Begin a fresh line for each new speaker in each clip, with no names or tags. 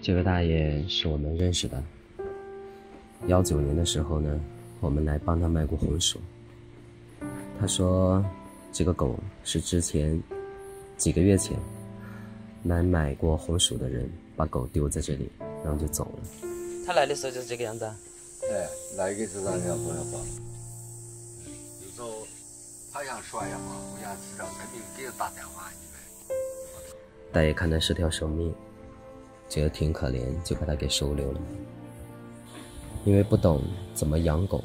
这个大爷是我们认识的。幺九年的时候呢，我们来帮他卖过红薯。他说，这个狗是之前几个月前来买过红薯的人把狗丢在这里，然后就走了。
他来的时候就是这个样子。
哎，来个是让人家不要跑。有时候他想说一下嘛，我想知道肯定给他打电话。
大爷看他是条生命。觉得挺可怜，就把它给收留了。因为不懂怎么养狗，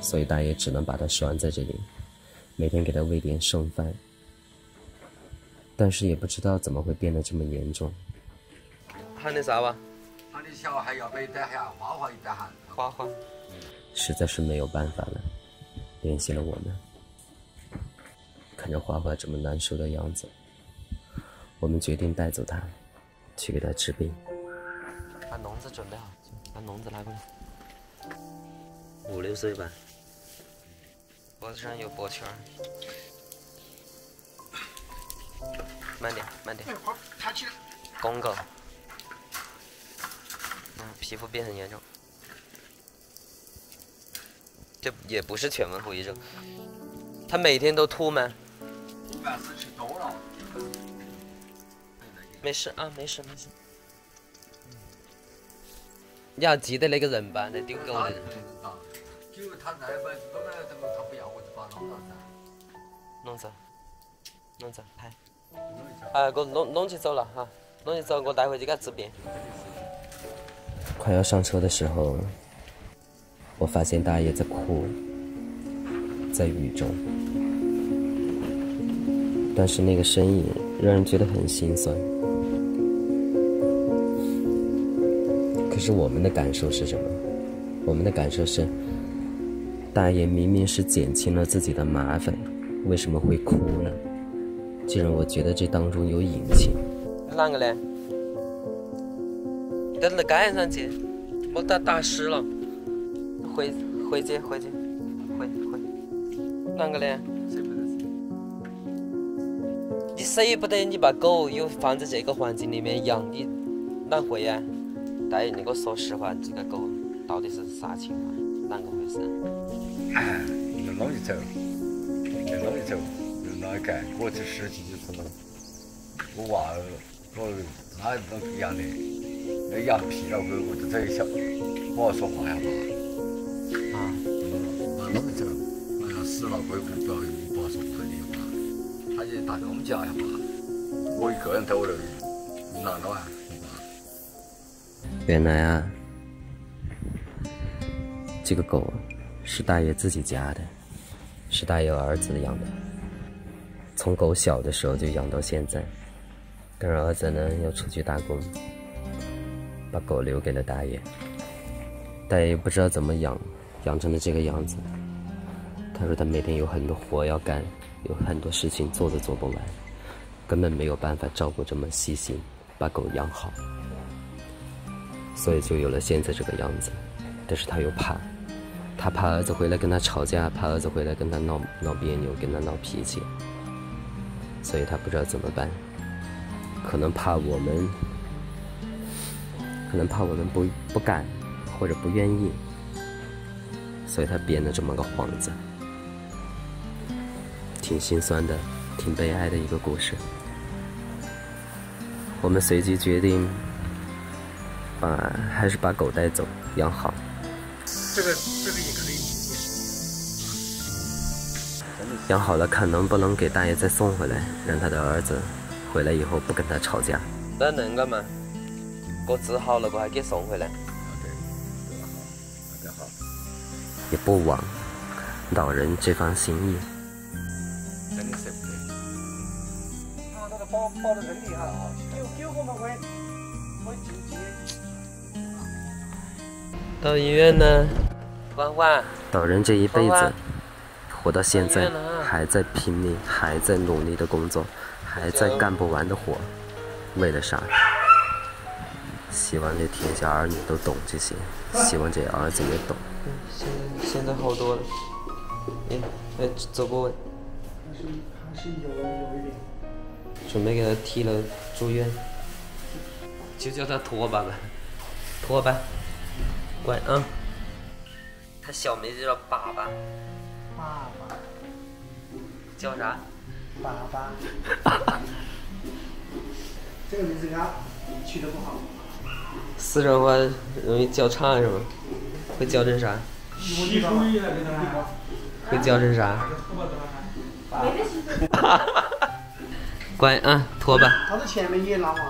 所以大爷只能把它拴在这里，每天给它喂点剩饭。但是也不知道怎么会变得这么严重。
喊的啥吧？
喊的小孩要被带下，花花一带喊。
花花。
实在是没有办法了，联系了我们。看着花花这么难受的样子，我们决定带走它。去给他治病。
把笼子准备好，把笼子拿过来。五六岁吧，脖子上有脖圈。慢点，慢点。公狗。嗯，皮肤变很严重。这也不是犬瘟后遗症。他每天都吐吗？没事啊，没事没事。你要记得那个人吧，那丢狗的人。就他那本都那什么，他不要我就把他弄噻。弄走，弄走，拍。哎，给我弄弄起走了哈，弄起走，我带回去给他治病。
快要上车的时候，我发现大爷在哭，在雨中，但是那个身影让人觉得很心酸。可是我们的感受是什么？我们的感受是，大爷明明是减轻了自己的麻烦，为什么会哭呢？就让我觉得这当中有隐情。
哪个呢？到那街上去，我打打湿了。回回去回去回回。哪个呢？你舍不得你把狗又放在这个环境里面养，你哪会呀？大爷，你给我说实话，这个狗到底是啥情况？啷个回事？
哎，就弄一走，就弄一走，就弄一干。过去实际就是我娃儿，我那那养的，那养皮了，我我就在想，我说话呀嘛。啊，把弄一走，好像死了，鬼不不不好说话的嘛。他就打给我们家呀嘛，我一个人走了，哪弄啊？
原来啊，这个狗是大爷自己家的，是大爷儿子养的。从狗小的时候就养到现在，但是儿子呢要出去打工，把狗留给了大爷。大爷也不知道怎么养，养成了这个样子。他说他每天有很多活要干，有很多事情做都做不完，根本没有办法照顾这么细心，把狗养好。所以就有了现在这个样子，但是他又怕，他怕儿子回来跟他吵架，怕儿子回来跟他闹闹别扭，跟他闹脾气，所以他不知道怎么办，可能怕我们，可能怕我们不不敢或者不愿意，所以他编了这么个幌子，挺心酸的，挺悲哀的一个故事。我们随即决定。把还是把狗带走养好。
这个这个也可以。
养好了，看能不能给大爷再送回来，让他的儿子回来以后不跟他吵架。
那能干嘛？我治好了，我还给送回来。
好，好。
也不枉老人这番心意。
真的舍不得。他那个保保的身体还好，就就我们会会紧急。
到医院呢，欢欢。
老人这一辈子，活到现在，还在拼命，还在努力的工作，还在干不完的活，为了啥？希望这天下儿女都懂这些，希望这儿子也懂。
现在现在好多了，哎哎，走不稳。还是还是有有一点。准备给他踢了住院。就叫他拖把吧，拖把，乖啊。他小名字叫粑粑。
爸爸。
叫啥？
粑粑。这个名字啊，取得不好。
四川话容易叫差是吗？会叫成啥？会叫成啥？乖啊，拖吧。
他在前面也拿嘛。